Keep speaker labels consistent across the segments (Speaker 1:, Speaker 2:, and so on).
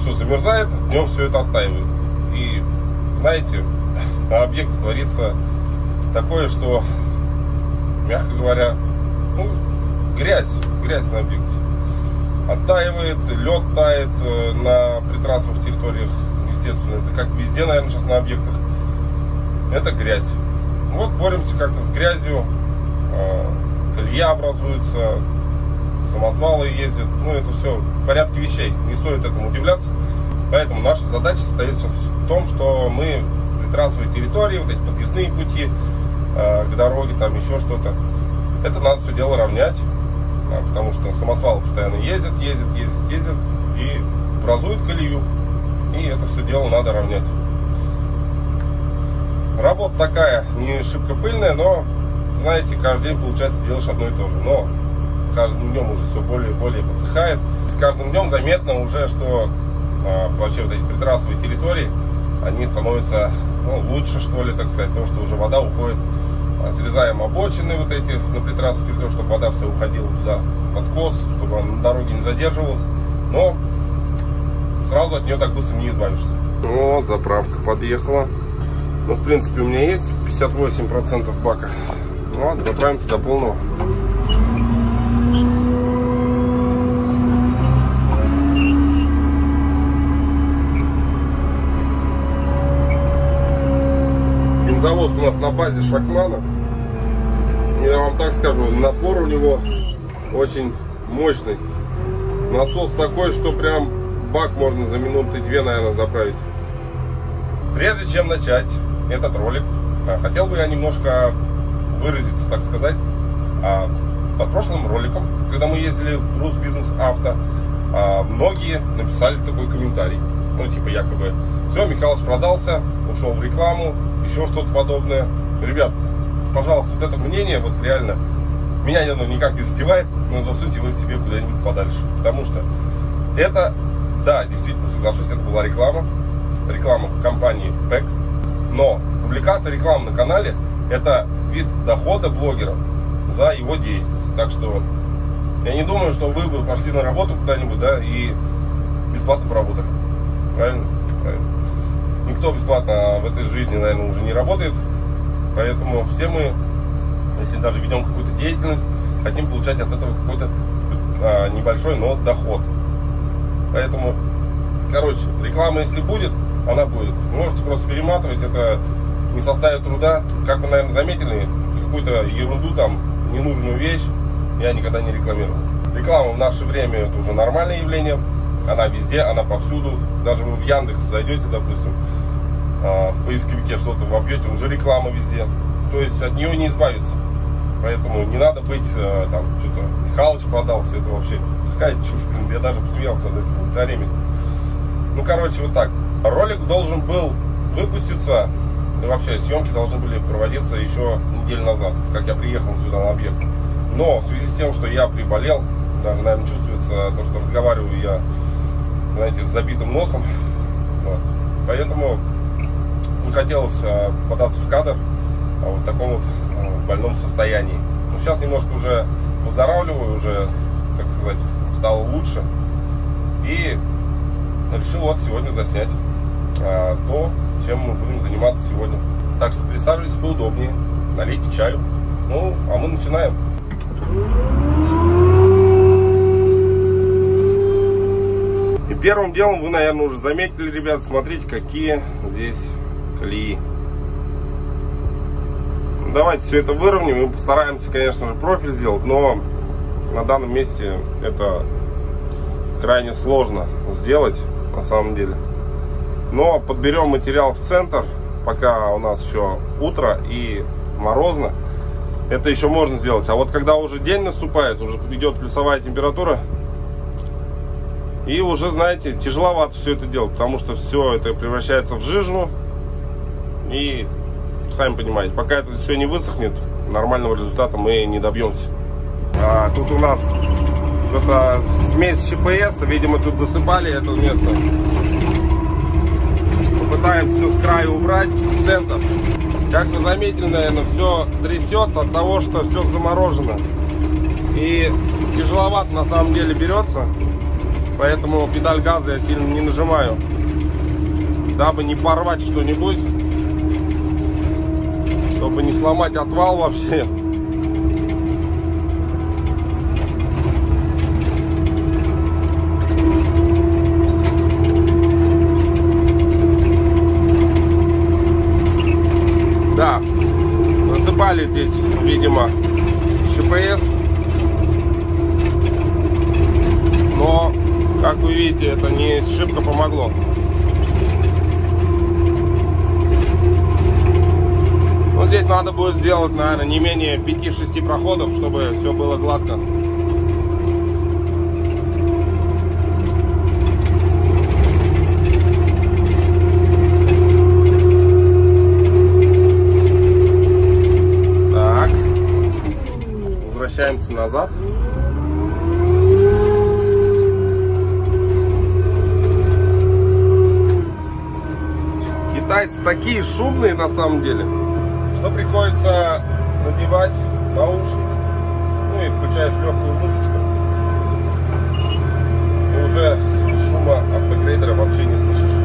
Speaker 1: все замерзает, днем все это оттаивает. И знаете, на объекте творится такое, что, мягко говоря, ну, грязь, грязь на объекте. Оттаивает, лед тает э, на притрассовых территориях, естественно. Это как везде, наверное, сейчас на объектах. Это грязь. Вот боремся как-то с грязью. Э, колея образуется, самосвалы ездят. Ну, это все в порядке вещей. Не стоит этому удивляться. Поэтому наша задача состоит сейчас в том, что мы трассовые территории, вот эти подъездные пути э, к дороге, там еще что-то. Это надо все дело равнять, э, потому что самосвалы постоянно ездят, ездят, ездят, ездят и образуют колею. И это все дело надо равнять. Работа такая, не шибко пыльная, но, знаете, каждый день получается делаешь одно и то же. Но каждым днем уже все более и более подсыхает. И с каждым днем заметно уже, что вообще вот эти притрассовые территории, они становятся ну, лучше, что ли, так сказать, то, что уже вода уходит. А, срезаем обочины вот эти на притрассах территории, чтобы вода вся уходила туда под кос, чтобы она на дороге не задерживалась. Но сразу от нее так быстро не избавишься. Вот, заправка подъехала. Ну, в принципе, у меня есть 58% бака. Ну ладно, заправимся до полного. У нас на базе Шакмана. Я вам так скажу, напор у него очень мощный. Насос такой, что прям бак можно за минуты две, наверное, заправить. Прежде чем начать этот ролик, а, хотел бы я немножко выразиться, так сказать, а, под прошлым роликом, когда мы ездили в Рус Бизнес Авто, а, многие написали такой комментарий. Ну, типа, якобы, все, Михалыч продался, ушел в рекламу, еще что-то подобное. Ребят, пожалуйста, вот это мнение, вот реально, меня оно никак не задевает, но засуньте его себе куда-нибудь подальше. Потому что это, да, действительно, соглашусь, это была реклама, реклама компании ПЭК, но публикация рекламы на канале – это вид дохода блогера за его деятельность. Так что я не думаю, что вы бы пошли на работу куда-нибудь, да, и бесплатно поработали. Правильно? Никто бесплатно в этой жизни, наверное, уже не работает. Поэтому все мы, если даже ведем какую-то деятельность, хотим получать от этого какой-то а, небольшой, но доход. Поэтому, короче, реклама, если будет, она будет. Можете просто перематывать, это не составит труда. Как вы, наверное, заметили, какую-то ерунду там, ненужную вещь я никогда не рекламировал. Реклама в наше время это уже нормальное явление. Она везде, она повсюду. Даже вы в Яндекс зайдете, допустим, а, в поисковике что-то вобьете, уже реклама везде. То есть от нее не избавиться. Поэтому не надо быть э, там, что-то, Михалыч продался, это вообще какая чушь, блин, я даже посмеялся над этими комментариями. Ну, короче, вот так. Ролик должен был выпуститься, и вообще съемки должны были проводиться еще неделю назад, как я приехал сюда на объект. Но в связи с тем, что я приболел, даже, наверное, чувствуется то, что разговариваю я, знаете, с забитым носом. Вот. Поэтому не хотелось а, податься в кадр а, в таком вот а, больном состоянии. Но сейчас немножко уже выздоравливаю, уже, так сказать, стало лучше. И решил вот сегодня заснять а, то, чем мы будем заниматься сегодня. Так что присаживайтесь поудобнее, налейте чаю. Ну, а мы начинаем. И первым делом вы, наверное, уже заметили, ребят, смотрите, какие здесь колеи. Давайте все это выровняем. Мы постараемся, конечно же, профиль сделать, но на данном месте это крайне сложно сделать, на самом деле. Но подберем материал в центр, пока у нас еще утро и морозно. Это еще можно сделать. А вот когда уже день наступает, уже идет плюсовая температура, и уже, знаете, тяжеловато все это делать, потому что все это превращается в жижу. И, сами понимаете, пока это все не высохнет, нормального результата мы не добьемся. А, тут у нас что-то смесь ЧПС, видимо, тут досыпали это место. Попытаемся все с края убрать центр. Как вы заметили, наверное, все трясется от того, что все заморожено. И тяжеловато на самом деле берется, поэтому педаль газа я сильно не нажимаю, дабы не порвать что-нибудь, чтобы не сломать отвал вообще. Да, засыпали здесь, видимо, ШПС. Но, как вы видите, это не шибко помогло. Ну, здесь надо будет сделать, наверное, не менее 5-6 проходов, чтобы все было гладко. Так. Возвращаемся назад. Китайцы такие шумные на самом деле, что приходится надевать наушники. Ну и включаешь легкую музычку. И уже шума автогрейдера вообще не слышишь.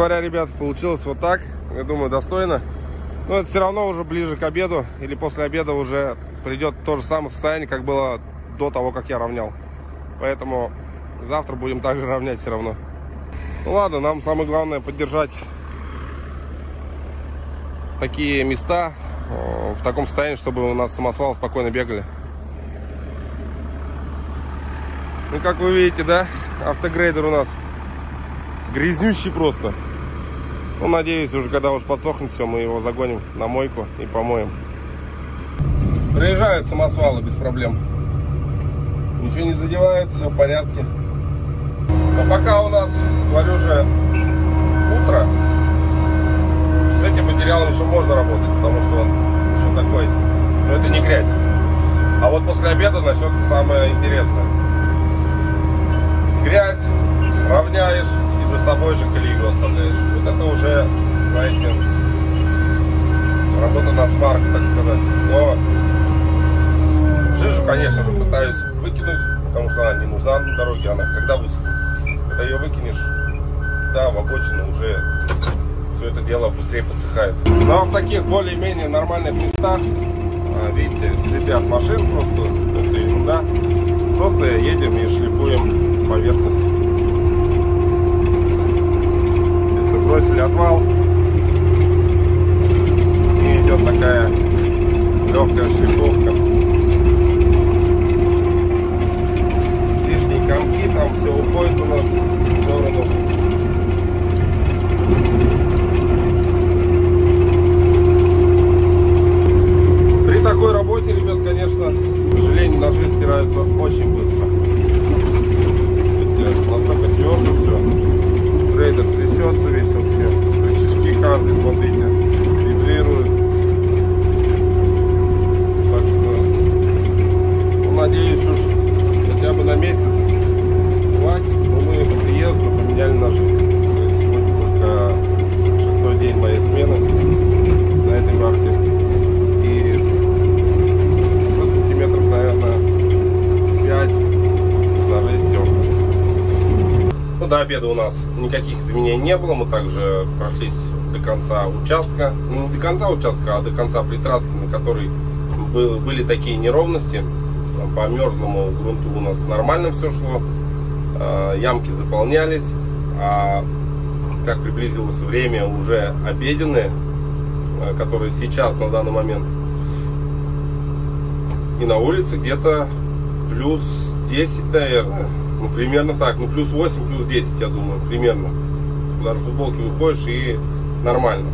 Speaker 1: Говоря, ребят, получилось вот так. Я думаю, достойно. Но это все равно уже ближе к обеду или после обеда уже придет то же самое состояние, как было до того, как я равнял. Поэтому завтра будем также равнять все равно. Ну ладно, нам самое главное поддержать такие места э, в таком состоянии, чтобы у нас самосвалы спокойно бегали. Ну, как вы видите, да, автогрейдер у нас грязнющий просто. Ну, надеюсь, уже когда уж подсохнет все, мы его загоним на мойку и помоем. Проезжают самосвалы без проблем. Ничего не задевает, все в порядке. Но пока у нас, говорю же, утро, с этим материалом еще можно работать, потому что он еще такой, но это не грязь. А вот после обеда начнется самое интересное. Грязь, равняешь за собой же колею оставляешь. Вот это уже, знаете, работа на смарку, так сказать. Но жижу, конечно же, пытаюсь выкинуть, потому что она не нужна на дороге, она когда высохнет. Когда ее выкинешь, да, в обочину уже все это дело быстрее подсыхает. Ну а в таких более-менее нормальных местах, а, видите, слепят машин просто, это ерунда. Просто едем и шлифуем поверхность. Если бросили отвал, и идет такая легкая шлифовка. Лишние комки, там все уходит у нас в сторону. При такой работе, ребят, конечно, к сожалению, ножи стираются очень быстро. Видите, настолько твердо все. Грейдер трясется весь вообще. Рычажки каждый, смотрите, вибрирует. Так что, ну, надеюсь уж хотя бы на месяц хватит. Но мы по приезду поменяли ножи. То есть сегодня только шестой день моей смены на этой вахте. И ну, сантиметров, наверное, 5 ножей стерто. Ну, до обеда у нас никаких изменений не было. Мы также прошлись до конца участка. Ну, не до конца участка, а до конца притраски, на которой был- были такие неровности. По мерзлому грунту у нас нормально все шло. А, Ямки заполнялись. А как приблизилось время уже обеденное, а, которые сейчас на данный момент. И на улице где-то плюс 10, наверное. Ну, примерно так. Ну, плюс 8, плюс 10, я думаю, примерно. Даже в футболке выходишь и нормально.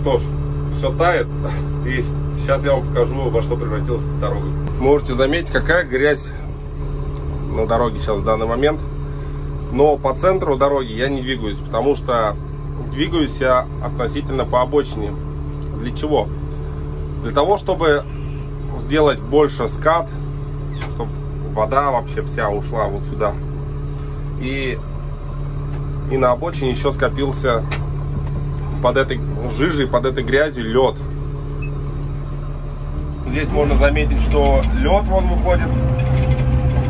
Speaker 1: Что ж, все тает. И сейчас я вам покажу, во что превратилась дорога. Можете заметить, какая грязь на дороге сейчас в данный момент. Но по центру дороги я не двигаюсь, потому что двигаюсь я относительно по обочине. Для чего? Для того, чтобы сделать больше скат, чтобы вода вообще вся ушла вот сюда. И, и на обочине еще скопился под этой жижей, под этой грязью лед. Здесь можно заметить, что лед вон выходит.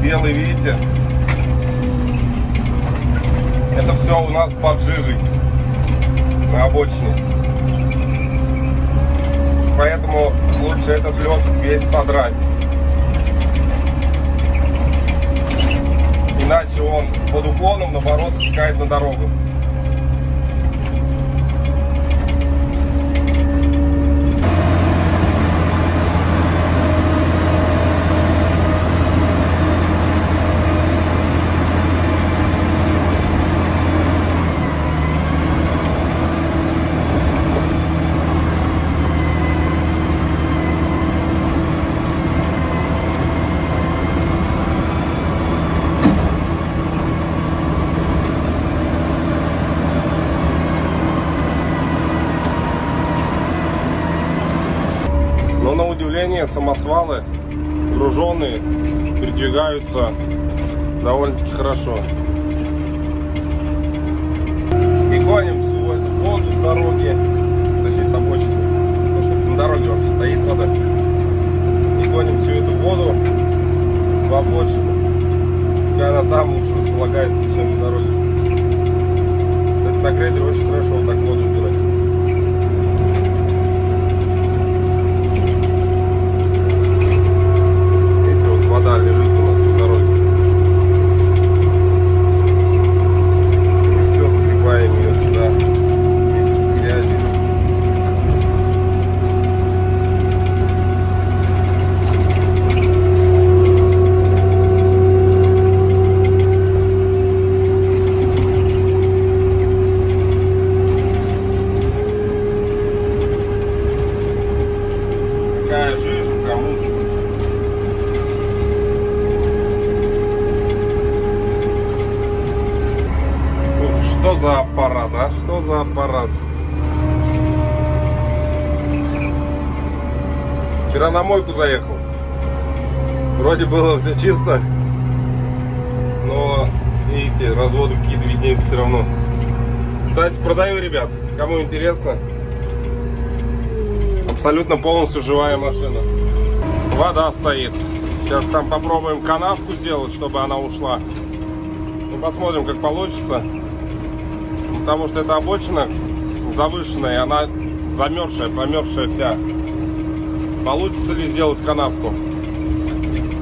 Speaker 1: Белый, видите? Это все у нас под жижей на обочине. Поэтому лучше этот лед весь содрать. Он под уклоном, наоборот, стекает на дорогу. Но на удивление самосвалы груженные передвигаются довольно-таки хорошо. И гоним всю эту воду с дороги, точнее с обочины, потому что на дороге вообще стоит вода. И гоним всю эту воду в обочину. Пускай она там лучше располагается, чем на дороге. Кстати, за аппарат, а? Что за аппарат? Вчера на мойку заехал. Вроде было все чисто. Но, видите, разводы какие-то виднеются все равно. Кстати, продаю, ребят. Кому интересно. Абсолютно полностью живая машина. Вода стоит. Сейчас там попробуем канавку сделать, чтобы она ушла. Ну, посмотрим, как получится. Потому что эта обочина завышенная, она замерзшая, промерзшая вся. Получится ли сделать канавку?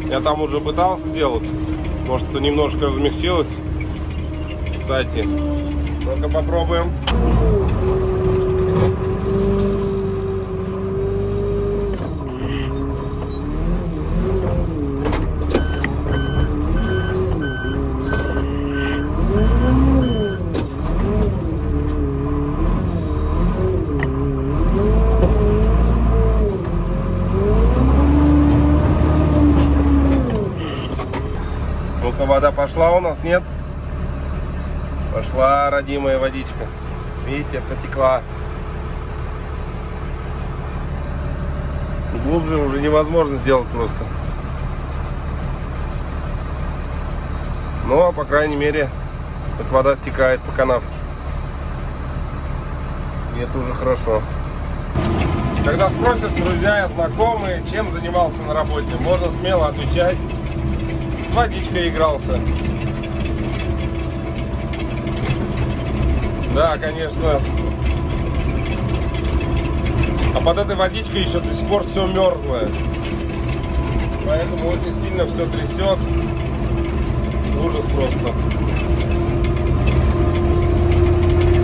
Speaker 1: Я там уже пытался сделать. Может, немножко размягчилось. Кстати, ну-ка попробуем. Ну-ка, вода пошла у нас, нет? Пошла родимая водичка. Видите, потекла. Глубже уже невозможно сделать просто. Ну, а по крайней мере, вот вода стекает по канавке. И это уже хорошо. Когда спросят друзья и знакомые, чем занимался на работе, можно смело отвечать водичкой игрался. Да, конечно. А под этой водичкой еще до сих пор все мерзлое. Поэтому очень сильно все трясет. Ужас просто.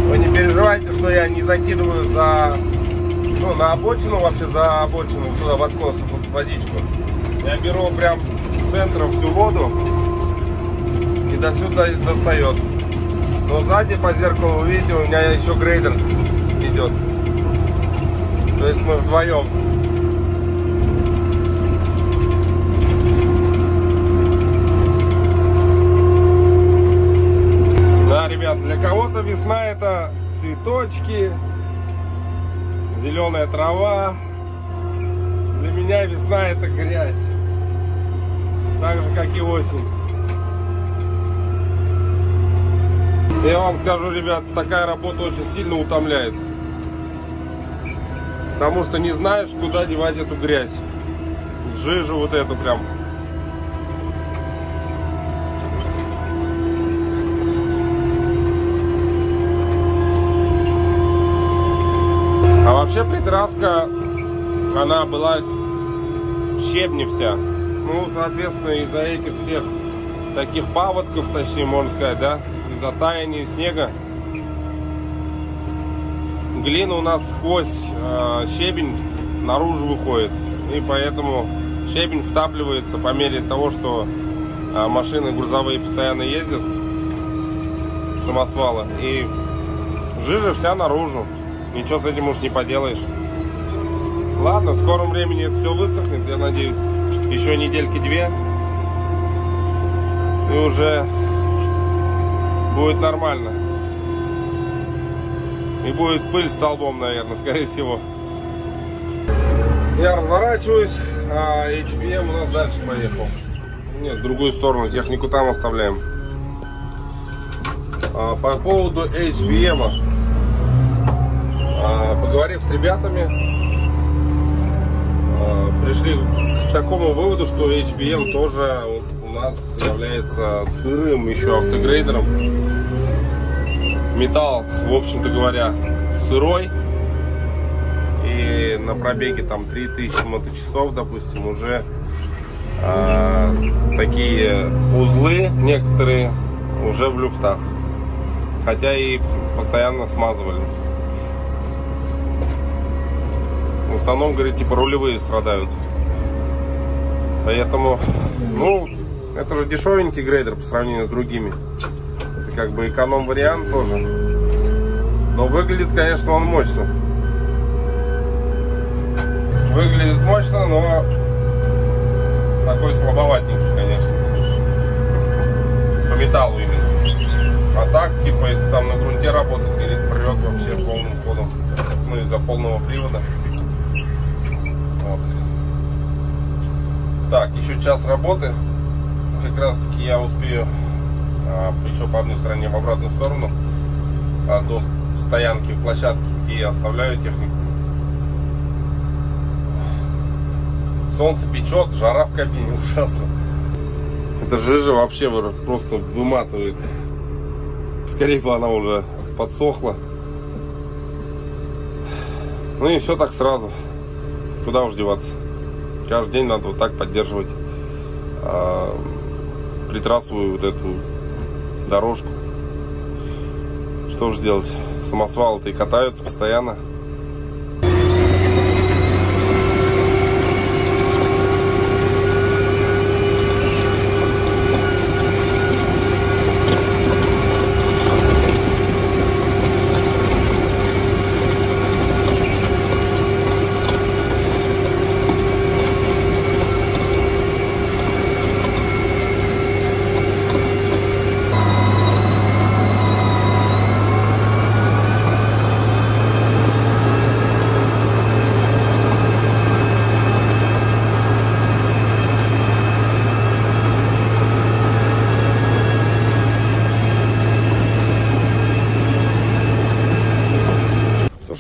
Speaker 1: Вы не переживайте, что я не закидываю за ну, на обочину, вообще за обочину, туда в откос водичку. Я беру прям центром всю воду и до сюда достает. Но сзади по зеркалу, видите, у меня еще грейдер идет. То есть мы вдвоем. Да, ребят, для кого-то весна это цветочки, зеленая трава. Для меня весна это грязь. Так же, как и осень. Я вам скажу, ребят, такая работа очень сильно утомляет. Потому что не знаешь, куда девать эту грязь. Жижу вот эту прям. А вообще притраска, она была в вся. Ну, соответственно, из-за этих всех таких паводков, точнее, можно сказать, да, из-за таяния снега, глина у нас сквозь э, щебень наружу выходит. И поэтому щебень втапливается по мере того, что э, машины грузовые постоянно ездят, самосвала. И жижа вся наружу. Ничего с этим уж не поделаешь. Ладно, в скором времени это все высохнет, я надеюсь еще недельки две и уже будет нормально. И будет пыль столбом наверное скорее всего. Я разворачиваюсь а HPM у нас дальше поехал. Нет в другую сторону технику там оставляем. А, по поводу HBM а, поговорив с ребятами пришли к такому выводу, что HBM тоже у нас является сырым еще автогрейдером. Металл, в общем-то говоря, сырой. И на пробеге там 3000 моточасов, допустим, уже э, такие узлы некоторые уже в люфтах. Хотя и постоянно смазывали. основном, говорит, типа рулевые страдают. Поэтому, ну, это же дешевенький грейдер по сравнению с другими. Это как бы эконом-вариант тоже. Но выглядит, конечно, он мощно. Выглядит мощно, но такой слабоватенький, конечно. По металлу именно. А так, типа, если там на грунте работать, говорит, прет вообще полным ходом. Ну, из-за полного привода. Вот. Так, еще час работы. Как раз таки я успею а, еще по одной стороне в обратную сторону а, до стоянки площадки, где я оставляю технику. Солнце печет, жара в кабине ужасно. Это жижа вообще просто выматывает. Скорее бы она уже подсохла. Ну и все так сразу. Куда уж деваться. Каждый день надо вот так поддерживать э, притрассовую вот эту дорожку. Что уж делать. Самосвалы-то и катаются постоянно.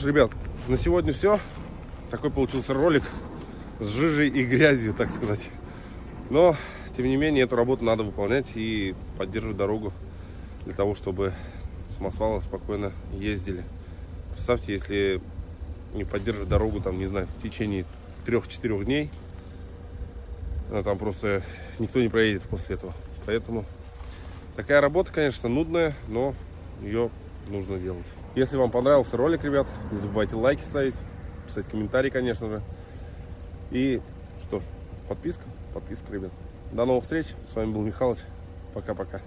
Speaker 1: Ребят, на сегодня все. Такой получился ролик с жижей и грязью, так сказать. Но, тем не менее, эту работу надо выполнять и поддерживать дорогу для того, чтобы самосвалы спокойно ездили. Представьте, если не поддерживать дорогу, там, не знаю, в течение трех-четырех дней, а там просто никто не проедет после этого. Поэтому такая работа, конечно, нудная, но ее нужно делать. Если вам понравился ролик, ребят, не забывайте лайки ставить, писать комментарии, конечно же. И что ж, подписка, подписка, ребят. До новых встреч. С вами был Михалыч. Пока-пока.